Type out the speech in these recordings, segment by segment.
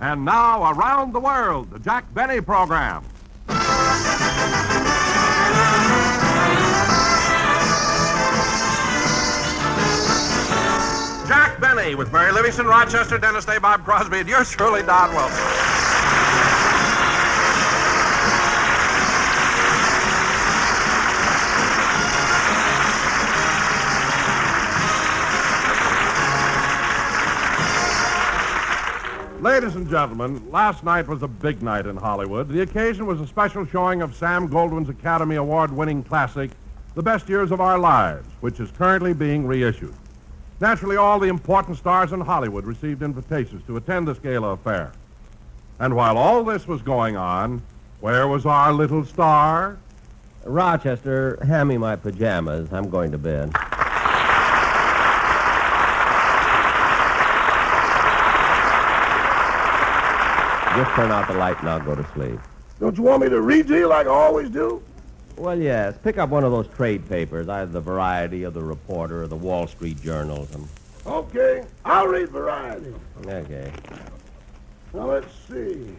And now, Around the World, the Jack Benny program. Jack Benny with Mary Livingstone, Rochester, Dennis Day, Bob Crosby, and yours truly, Don Wilson. Ladies and gentlemen, last night was a big night in Hollywood. The occasion was a special showing of Sam Goldwyn's Academy Award winning classic, The Best Years of Our Lives, which is currently being reissued. Naturally, all the important stars in Hollywood received invitations to attend this gala affair. And while all this was going on, where was our little star? Rochester, hand me my pajamas. I'm going to bed. Just turn out the light and I'll go to sleep. Don't you want me to read to you like I always do? Well, yes. Pick up one of those trade papers, either the Variety or the Reporter or the Wall Street Journal. And... Okay, I'll read Variety. Okay. Now, let's see.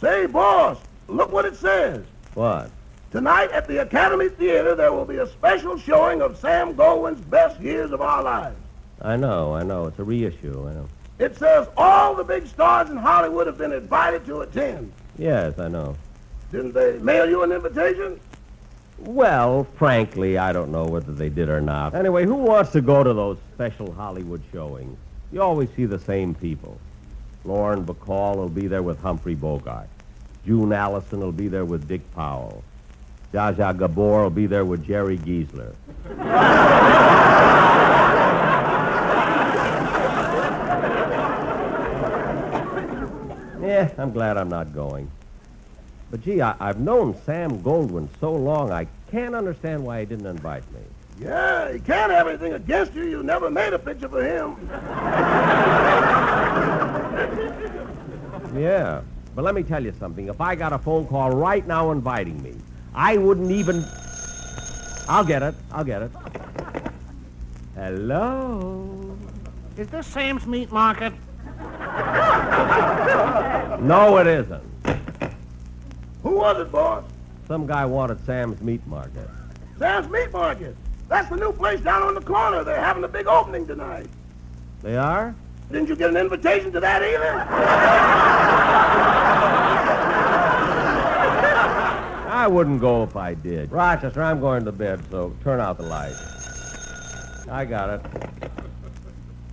Say, boss, look what it says. What? Tonight at the Academy Theater, there will be a special showing of Sam Goldwyn's Best Years of Our Lives. I know, I know. It's a reissue. I know. It says all the big stars in Hollywood have been invited to attend. Yes, I know. Didn't they mail you an invitation? Well, frankly, I don't know whether they did or not. Anyway, who wants to go to those special Hollywood showings? You always see the same people. Lauren Bacall will be there with Humphrey Bogart. June Allyson will be there with Dick Powell. Zsa Gabor will be there with Jerry Giesler. yeah, I'm glad I'm not going. But gee, I, I've known Sam Goldwyn so long, I can't understand why he didn't invite me. Yeah, he can't have anything against you. You never made a picture for him. Yeah. But let me tell you something. If I got a phone call right now inviting me, I wouldn't even. I'll get it. I'll get it. Hello? Is this Sam's Meat Market? No, it isn't. Who was it, boss? Some guy wanted Sam's Meat Market. Sam's Meat Market. That's the new place down on the corner. They're having a big opening tonight. They are? Didn't you get an invitation to that either? I wouldn't go if I did. Rochester, I'm going to bed, so turn out the light. I got it.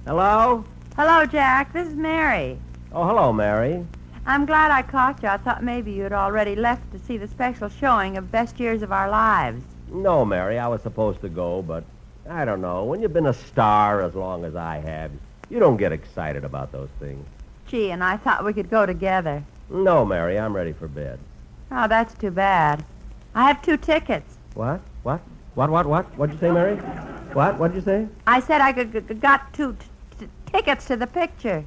Hello? Hello, Jack. This is Mary. Oh, hello, Mary. I'm glad I caught you. I thought maybe you'd already left to see the special showing of Best Years of Our Lives. No, Mary, I was supposed to go, but I don't know. When you've been a star as long as I have, you don't get excited about those things. Gee, and I thought we could go together. No, Mary, I'm ready for bed. Oh, that's too bad. I have two tickets. What? What? What, what, what? What'd you say, Mary? What? What'd you say? I said I g- g- got two t- t- tickets to the picture.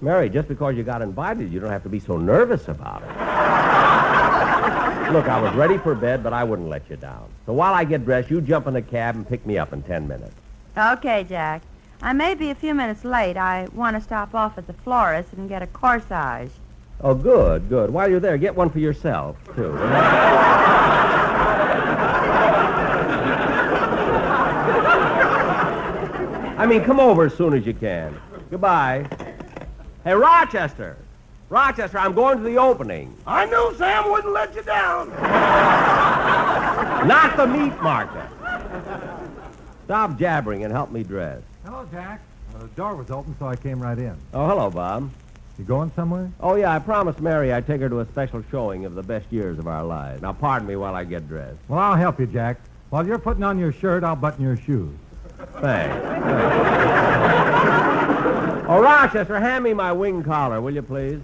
Mary, just because you got invited, you don't have to be so nervous about it. Look, I was ready for bed, but I wouldn't let you down. So while I get dressed, you jump in a cab and pick me up in ten minutes. Okay, Jack. I may be a few minutes late. I want to stop off at the florist and get a corsage. Oh, good, good. While you're there, get one for yourself, too. I mean, come over as soon as you can. Goodbye. Hey, Rochester. Rochester, I'm going to the opening. I knew Sam wouldn't let you down. Not the meat market. Stop jabbering and help me dress. Hello, Jack. Uh, the door was open, so I came right in. Oh, hello, Bob. You going somewhere? Oh, yeah, I promised Mary I'd take her to a special showing of the best years of our lives. Now, pardon me while I get dressed. Well, I'll help you, Jack. While you're putting on your shirt, I'll button your shoes. Thanks. oh, Rochester, hand me my wing collar, will you, please?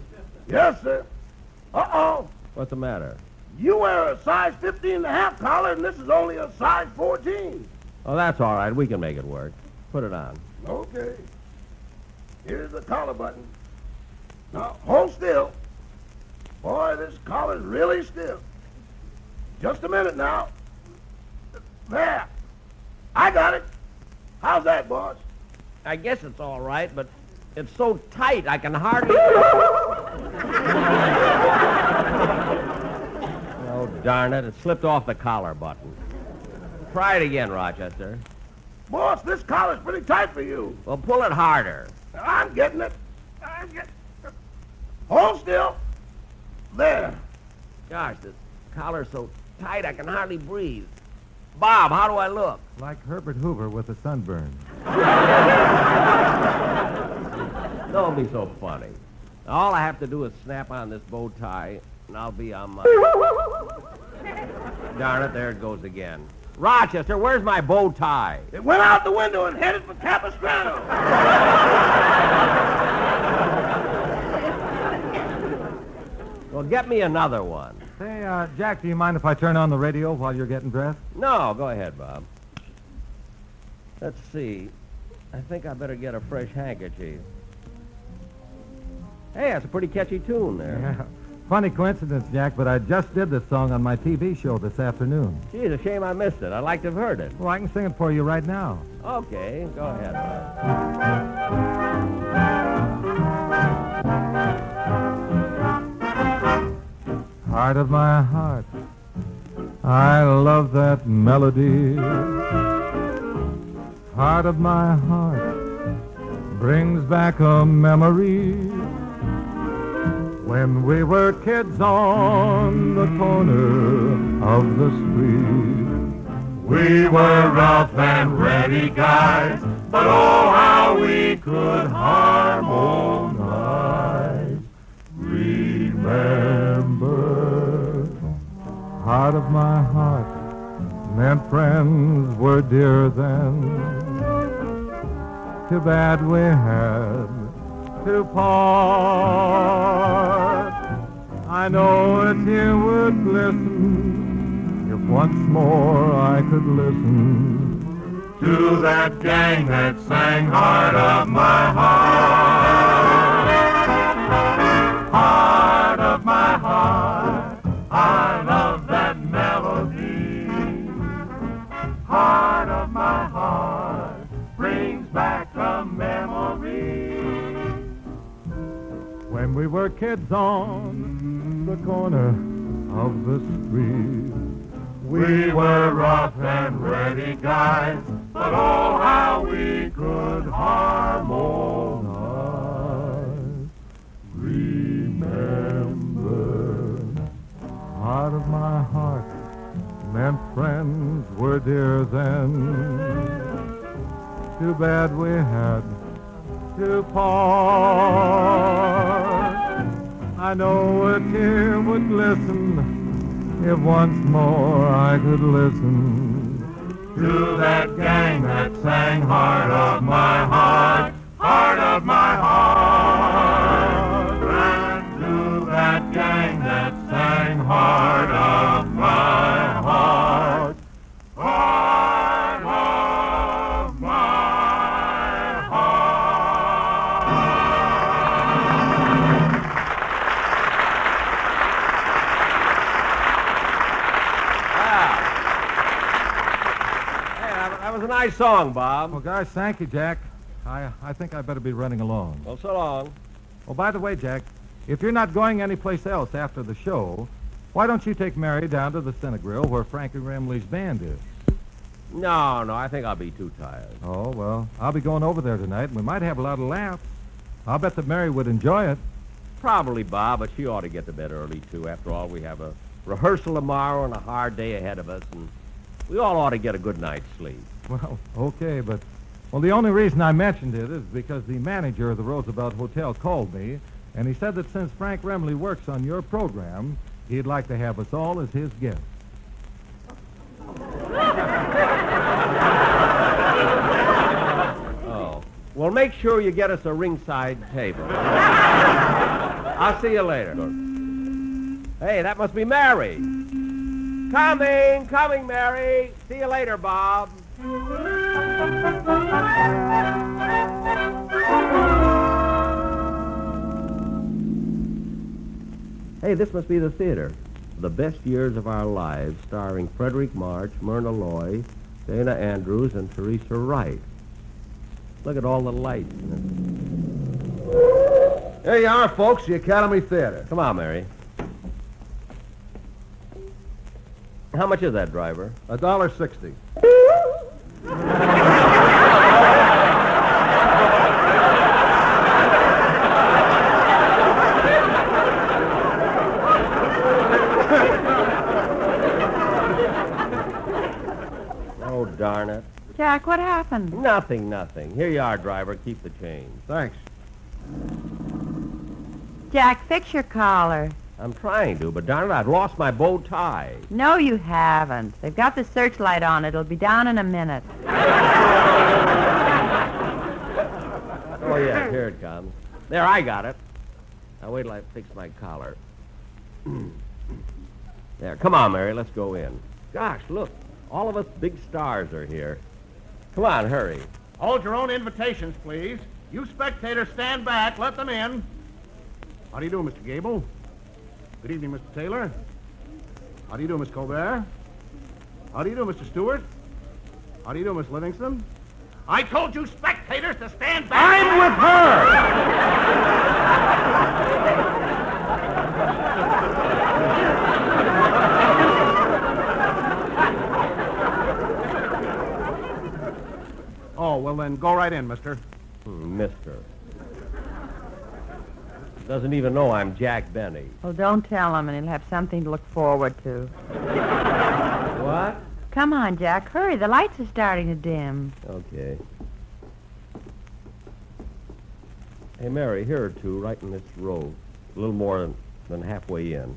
Yes, sir. Uh-oh. What's the matter? You wear a size 15 and a half collar, and this is only a size 14. Oh, that's all right. We can make it work. Put it on. Okay. Here's the collar button. Now, hold still. Boy, this collar's really stiff. Just a minute now. There. I got it. How's that, boss? I guess it's all right, but It's so tight I can hardly. oh, darn it. It slipped off the collar button. Try it again, Rochester. Boss, this collar's pretty tight for you. Well, pull it harder. I'm getting it. I'm getting it. Hold still. There. Gosh, this collar's so tight I can hardly breathe. Bob, how do I look? Like Herbert Hoover with a sunburn. Don't be so funny. All I have to do is snap on this bow tie, and I'll be on my. Darn it, there it goes again. Rochester, where's my bow tie? It went out the window and headed for Capistrano. Well, get me another one. Say, uh, Jack, do you mind if I turn on the radio while you're getting dressed? No, go ahead, Bob. Let's see. I think I better get a fresh handkerchief. Hey, that's a pretty catchy tune there. Yeah. Funny coincidence, Jack, but I just did this song on my TV show this afternoon. Geez, a shame I missed it. I'd like to have heard it. Well, I can sing it for you right now. Okay, go ahead, Heart of my heart, I love that melody. Heart of my heart brings back a memory. When we were kids on the corner of the street. We were rough and ready guys, but oh how we could harmonize. Remember, heart of my heart, meant friends were dearer then. Too bad we had to part. I know a tear would glisten if once more I could listen to that gang that sang Heart of My Heart. We were kids on the corner of the street, we were rough and ready guys, but oh how we could harmonize. Remember, heart of my heart, meant friends were dear then. Too bad we had to part. I know a tear would glisten if once more I could listen to that gang that sang Heart of My Heart, Heart of My Heart, and to that gang that sang Heart of nice song, Bob. Well, guys, thank you, Jack. I, I think I better be running along. Well, so long. Oh, by the way, Jack, if you're not going anyplace else after the show, why don't you take Mary down to the Cinegrill where Frankie Remley's band is? No, no, I think I'll be too tired. Oh, well, I'll be going over there tonight, and we might have a lot of laughs. I'll bet that Mary would enjoy it. Probably, Bob, but she ought to get to bed early, too. After all, we have a rehearsal tomorrow and a hard day ahead of us, and we all ought to get a good night's sleep. Well, okay, but well, the only reason I mentioned it is because the manager of the Roosevelt Hotel called me, and he said that since Frank Remley works on your program, he'd like to have us all as his guests. Oh. Well, make sure you get us a ringside table. I'll see you later. Hey, that must be Mary. Coming, coming, Mary. See you later, Bob. Hey, this must be the theater. The Best Years of Our Lives, starring Fredric March, Myrna Loy, Dana Andrews, and Teresa Wright. Look at all the lights. There you are, folks, the Academy Theater. Come on, Mary. How much is that, driver? A dollar sixty. Oh, darn it. Jack, what happened? Nothing, nothing. Here you are, driver. Keep the change. Thanks. Jack, fix your collar. I'm trying to, but darn it, I've lost my bow tie. No, you haven't. They've got the searchlight on. It'll be down in a minute. Oh, yeah, here it comes. There, I got it. Now, wait till I fix my collar. there, come on, Mary, let's go in. Gosh, look, all of us big stars are here. Come on, hurry. Hold your own invitations, please. You spectators stand back. Let them in. How do you do, Mr. Gable? Good evening, Mr. Taylor. How do you do, Miss Colbert? How do you do, Mr. Stewart? How do you do, Miss Livingston? I told you spectators to stand back. I'm with her! Oh, well then, go right in, mister. Hmm, Mister. Doesn't even know I'm Jack Benny. Well, don't tell him, and he'll have something to look forward to. What? Come on, Jack. Hurry. The lights are starting to dim. Okay. Hey, Mary, here are two, right in this row. A little more than, than halfway in.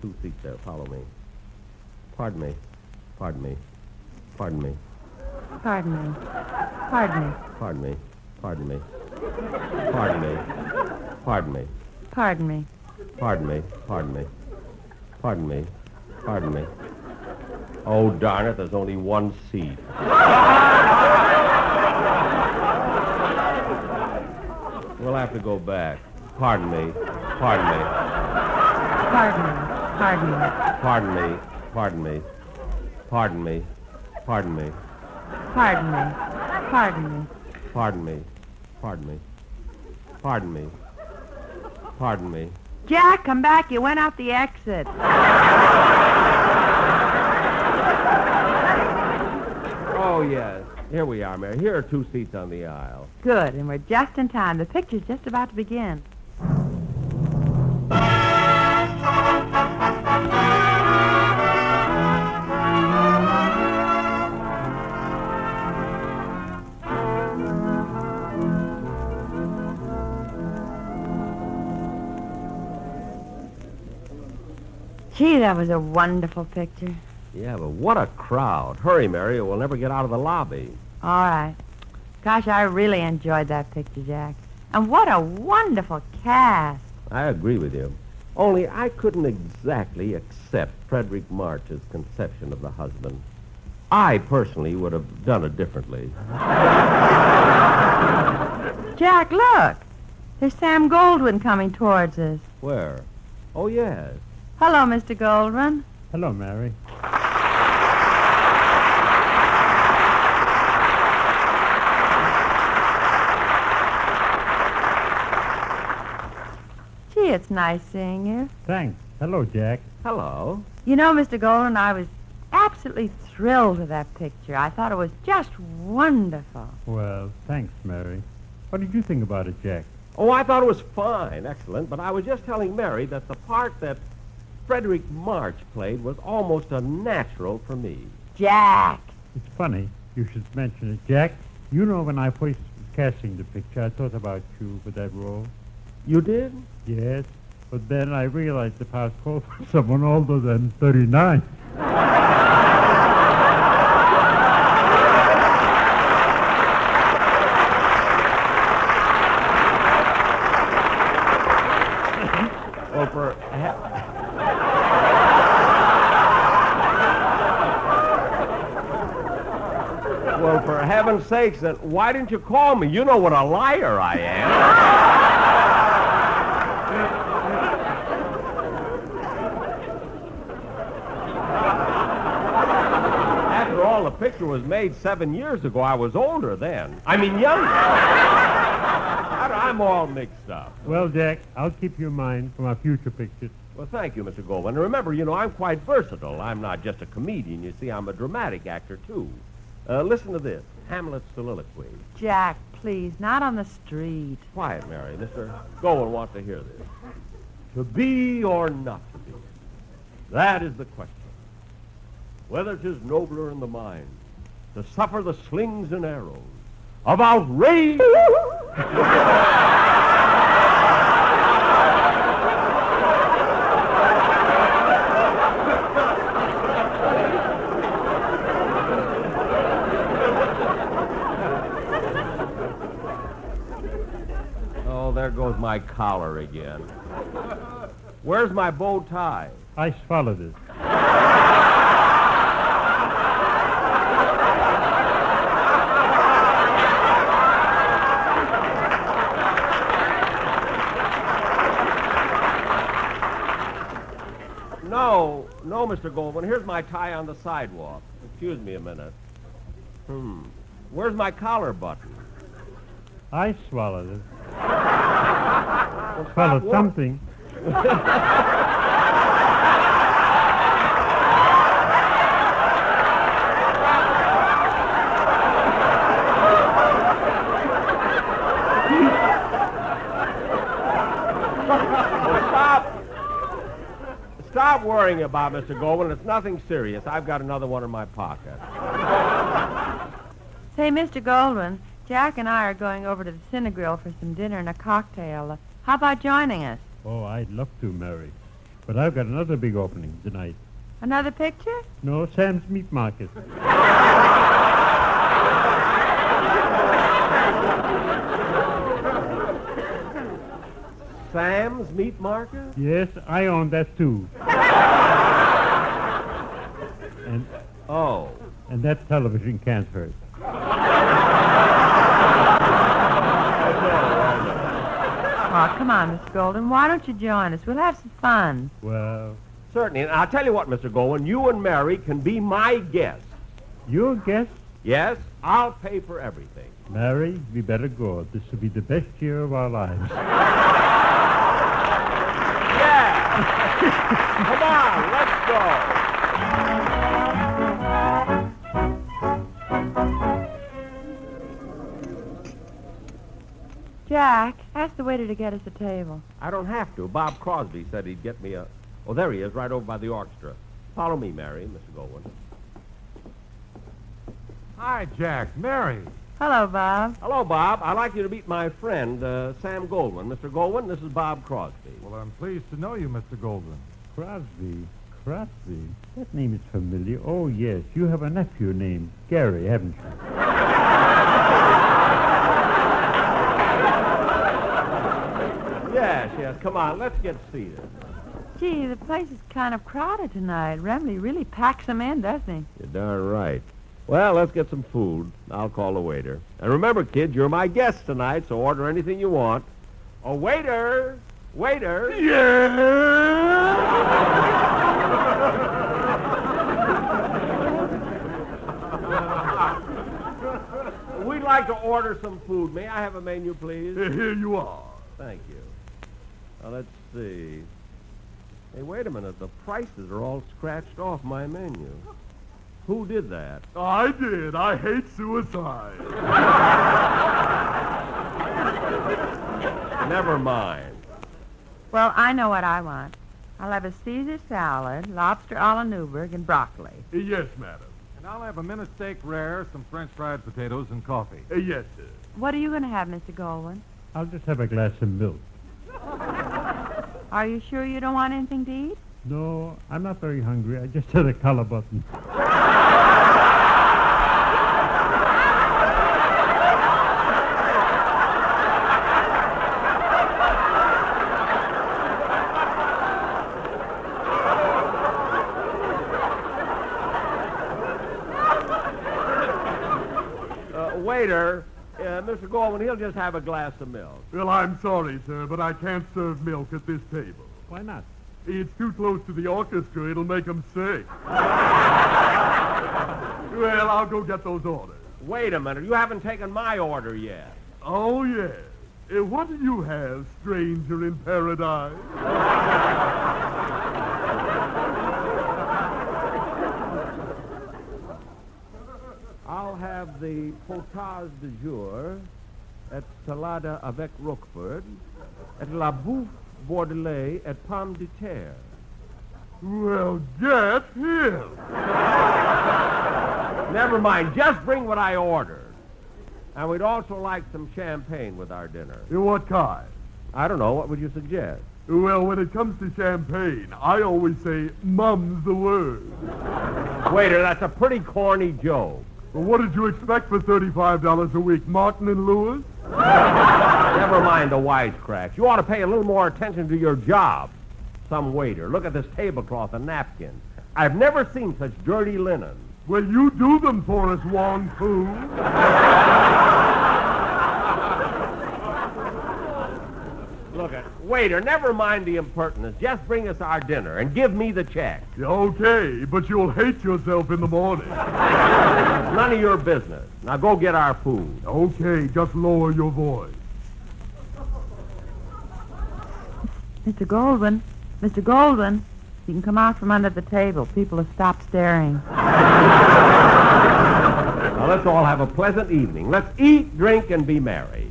Two seats there. Follow me. Pardon me. Pardon me. Pardon me. Pardon me. Pardon me. Pardon me. Pardon me. Pardon me. Pardon me. Pardon me. Pardon me. Pardon me. Pardon me. Pardon me. Oh, darn it, there's only one seat. We'll have to go back. Pardon me. Pardon me. Pardon me. Pardon me. Pardon me. Pardon me. Pardon me. Pardon me. Pardon me. Pardon me. Pardon me. Pardon me. Pardon me. Pardon me. Jack, come back. You went out the exit. Oh, yes. Here we are, Mary. Here are two seats on the aisle. Good, and we're just in time. The picture's just about to begin. That was a wonderful picture. Yeah, but what a crowd. Hurry, Mary, or we'll never get out of the lobby. All right. Gosh, I really enjoyed that picture, Jack. And what a wonderful cast. I agree with you. Only I couldn't exactly accept Fredric March's conception of the husband. I personally would have done it differently. Jack, look. There's Sam Goldwyn coming towards us. Where? Oh, yes. Hello, Mr. Goldwyn. Hello, Mary. Gee, it's nice seeing you. Thanks. Hello, Jack. Hello. You know, Mr. Goldwyn, I was absolutely thrilled with that picture. I thought it was just wonderful. Well, thanks, Mary. What did you think about it, Jack? Oh, I thought it was fine, excellent, but I was just telling Mary that the part that Fredric March played was almost a natural for me. Jack. It's funny you should mention it, Jack. You know, when I first was casting the picture, I thought about you for that role. You did? Yes, but then I realized the I was called for someone older than 39. Well, for well, for heaven's sakes, then why didn't you call me? You know what a liar I am. After all, the picture was made seven years ago. I was older then. I mean, younger. I'm all mixed up. Well, Jack, I'll keep you in mind for my future pictures. Well, thank you, Mr. Goldwyn. And remember, you know, I'm quite versatile. I'm not just a comedian. You see, I'm a dramatic actor, too. Uh, listen to this Hamlet's soliloquy. Jack, please, not on the street. Quiet, Mary. Mr. Goldwyn wants to hear this. To be or not to be? That is the question. Whether 'tis nobler in the mind to suffer the slings and arrows of outrage. oh, there goes my collar again. Where's my bow tie? I swallowed it. No, no, Mr. Goldwyn. Here's my tie on the sidewalk. Excuse me a minute. Hmm. Where's my collar button? I swallowed it. Well, stop something. Stop. Stop worrying about Mr. Goldwyn. It's nothing serious. I've got another one in my pocket. Say, Mr. Goldwyn, Jack and I are going over to the Cinegrill for some dinner and a cocktail. How about joining us? Oh, I'd love to, Mary. But I've got another big opening tonight. Another picture? No, Sam's Meat Market. Sam's Meat Market? Yes, I own that too. and Oh. and that television can't hurt. Oh, come on, Mr. Golden. Why don't you join us? We'll have some fun. Well, Certainly. And I'll tell you what, Mr. Goldwyn, you and Mary can be my guests. your guest, Yes, I'll pay for everything. Mary, we better go. This will be the best year of our lives. Yeah. Come on, let's go. Jack, ask the waiter to get us a table. I don't have to. Bob Crosby said he'd get me a. Oh, there he is, right over by the orchestra. Follow me, Mary, Mr. Goldwyn. Hi, Jack. Mary. Hello, Bob. Hello, Bob. I'd like you to meet my friend, uh, Sam Goldwyn. Mr. Goldwyn, this is Bob Crosby. Well, I'm pleased to know you, Mr. Goldwyn. Crosby. Crosby. That name is familiar. Oh, yes. You have a nephew named Gary, haven't you? Yes, yes. Come on, let's get seated. Gee, the place is kind of crowded tonight. Remley really packs them in, doesn't he? You're darn right. Well, let's get some food. I'll call the waiter. And remember, kid, you're my guest tonight, so order anything you want. Oh, waiter! Waiter! We'd like to order some food. May I have a menu, please? Here you are. Thank you. Now, let's see. Hey, wait a minute. The prices are all scratched off my menu. Who did that? I did. I hate suicide. Never mind. Well, I know what I want. I'll have a Caesar salad, lobster a la Newburg, and broccoli. yes, madam. And I'll have a minute steak rare, some French fried potatoes, and coffee. Uh, yes, sir. What are you going to have, Mr. Goldwyn? I'll just have a glass of milk. Are you sure you don't want anything to eat? No, I'm not very hungry. I just had a collar button. Uh, waiter, uh, Mr. Goldwyn, he'll just have a glass of milk. Well, I'm sorry, sir, but I can't serve milk at this table. Why not? It's too close to the orchestra. It'll make 'em sick. well, I'll go get those orders. Wait a minute. You haven't taken my order yet. Oh, yes. Uh, what do you have, stranger in paradise? I'll have the potage de jour at Salada avec Roquefort, at La Bouffe Bordelais at Pomme de Terre. Well, get him. Never mind, just bring what I ordered. And we'd also like some champagne with our dinner. What kind? I don't know, what would you suggest? Well, when it comes to champagne, I always say mum's the word. Waiter, that's a pretty corny joke. Well, what did you expect for $35 a week, Martin and Lewis? Never mind the wisecracks. You ought to pay a little more attention to your job. Some waiter. Look at this tablecloth and napkin. I've never seen such dirty linen. Well, you do them for us, Wong Fu. Look at waiter, never mind the impertinence. Just bring us our dinner and give me the check. Okay, but you'll hate yourself in the morning. None of your business. Now go get our food. Okay, just lower your voice. Mr. Goldwyn, Mr. Goldwyn, you can come out from under the table. People have stopped staring. Now let's all have a pleasant evening. Let's eat, drink, and be merry.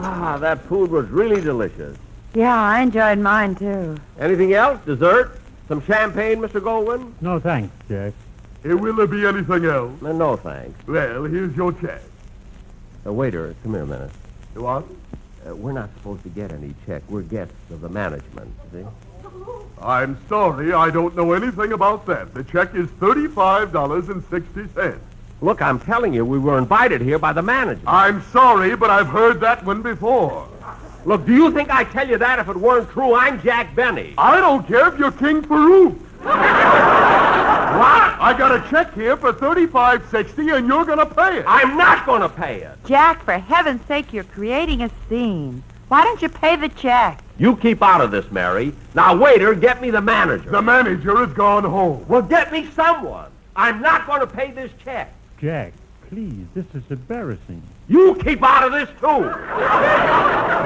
Ah, that food was really delicious. Yeah, I enjoyed mine, too. Anything else? Dessert? Some champagne, Mr. Goldwyn? No thanks, Jack. Hey, will there be anything else? Uh, no, thanks. Well, here's your check. Uh, waiter, come here a minute. What? Uh, we're not supposed to get any check. We're guests of the management, see? I'm sorry, I don't know anything about that. The check is $35.60. Look, I'm telling you, we were invited here by the management. I'm sorry, but I've heard that one before. Look, do you think I'd tell you that if it weren't true? I'm Jack Benny. I don't care if you're King Farouk. what? I got a check here for thirty-five sixty, and you're going to pay it. I'm not going to pay it. Jack, for heaven's sake, you're creating a scene. Why don't you pay the check? You keep out of this, Mary. Now, waiter, get me the manager. The manager is gone home. Well, get me someone. I'm not going to pay this check. Jack, please, this is embarrassing. You keep out of this, too.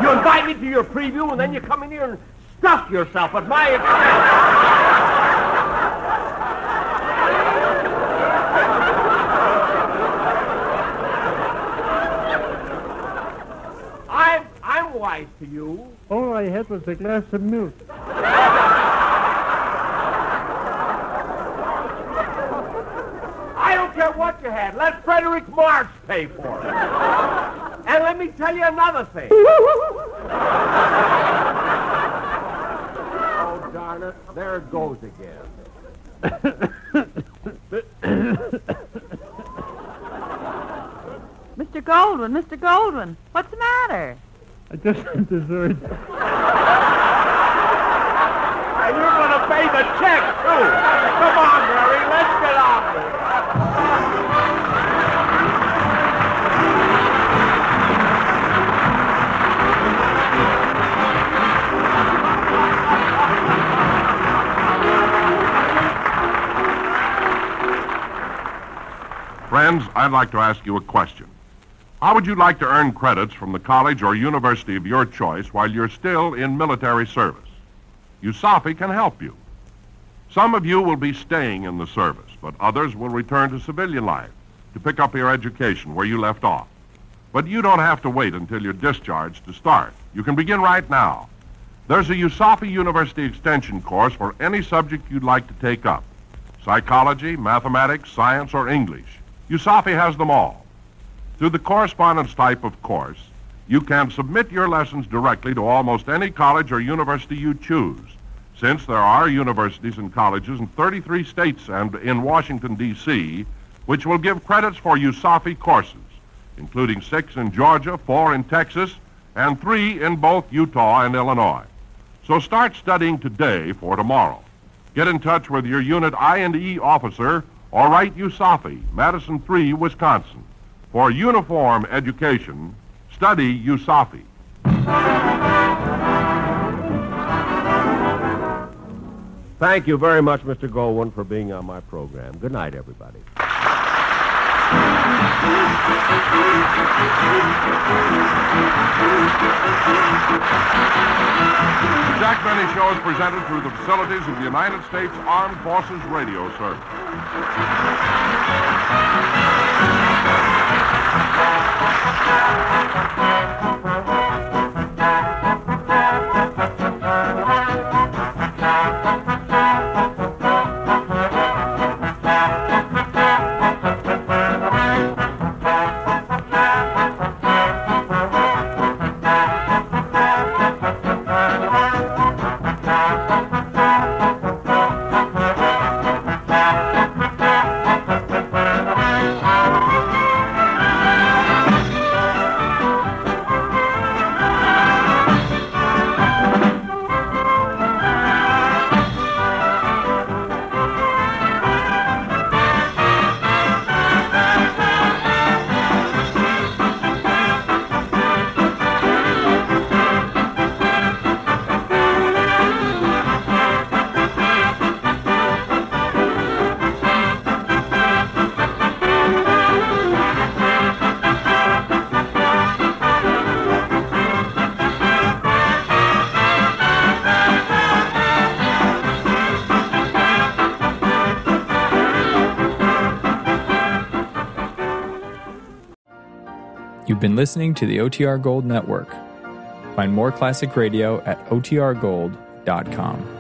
you invite me to your preview, and then you come in here and stuff yourself at my expense. I'm, I'm wise to you. All I had was a glass of milk. I care what you had. Let Fredric March pay for it. And let me tell you another thing. oh, darn it. There it goes again. Mr. Goldwyn, Mr. Goldwyn, what's the matter? I just had Friends, I'd like to ask you a question. How would you like to earn credits from the college or university of your choice while you're still in military service? USAFI can help you. Some of you will be staying in the service, but others will return to civilian life to pick up your education where you left off. But you don't have to wait until you're discharged to start. You can begin right now. There's a USAFI University Extension course for any subject you'd like to take up. Psychology, mathematics, science, or English. USAFI has them all. Through the correspondence type of course, you can submit your lessons directly to almost any college or university you choose, since there are universities and colleges in 33 states and in Washington, D.C., which will give credits for USAFI courses, including six in Georgia, four in Texas, and three in both Utah and Illinois. So start studying today for tomorrow. Get in touch with your unit I&E officer or write USAFI, Madison 3, Wisconsin. For uniform education, study USAFI. thank you very much, Mr. Goldwyn, for being on my program. Good night, everybody. The Show is presented through the facilities of the United States Armed Forces Radio Service. You've been listening to the OTR Gold Network. Find more classic radio at otrgold.com.